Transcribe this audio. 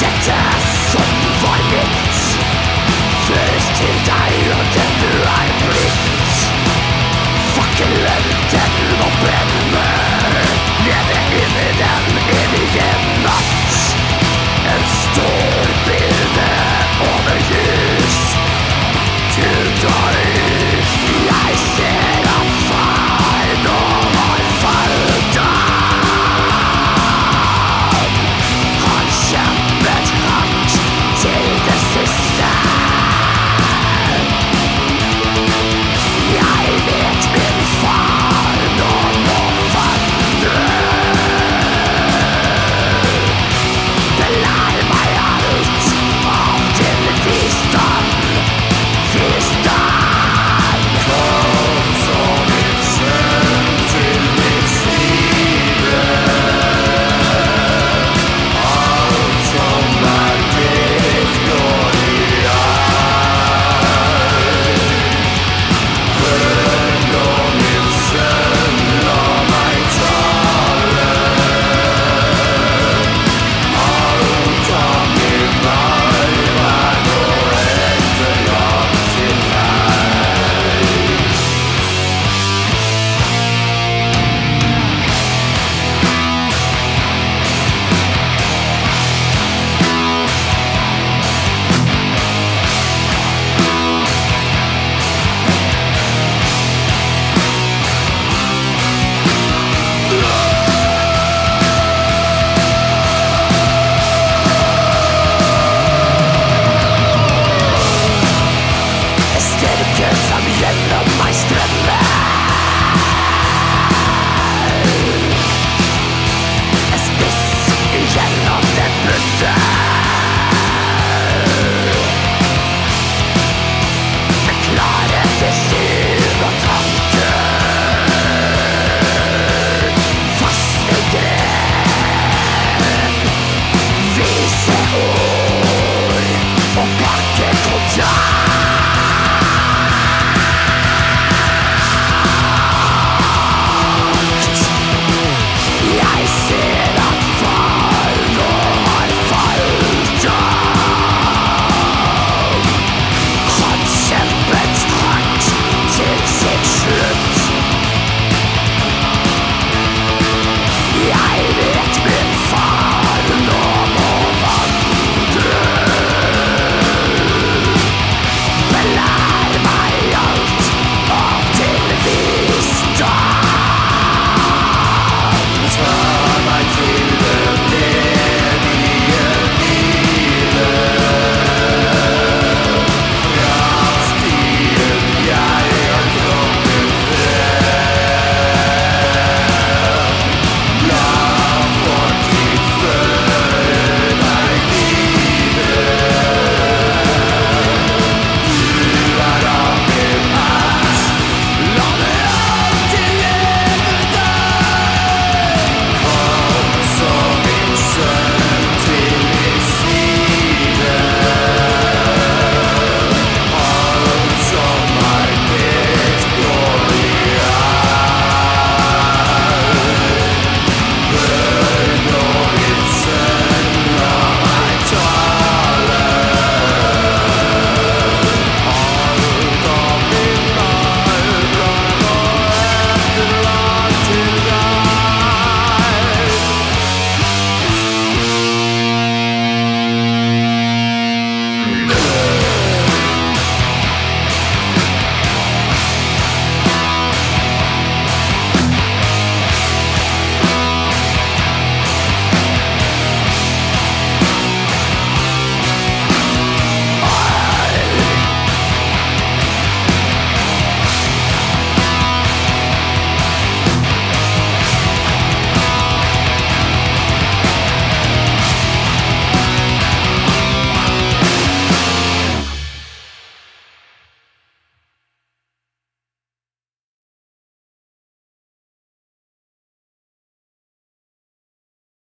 Dead death sun violence. First to die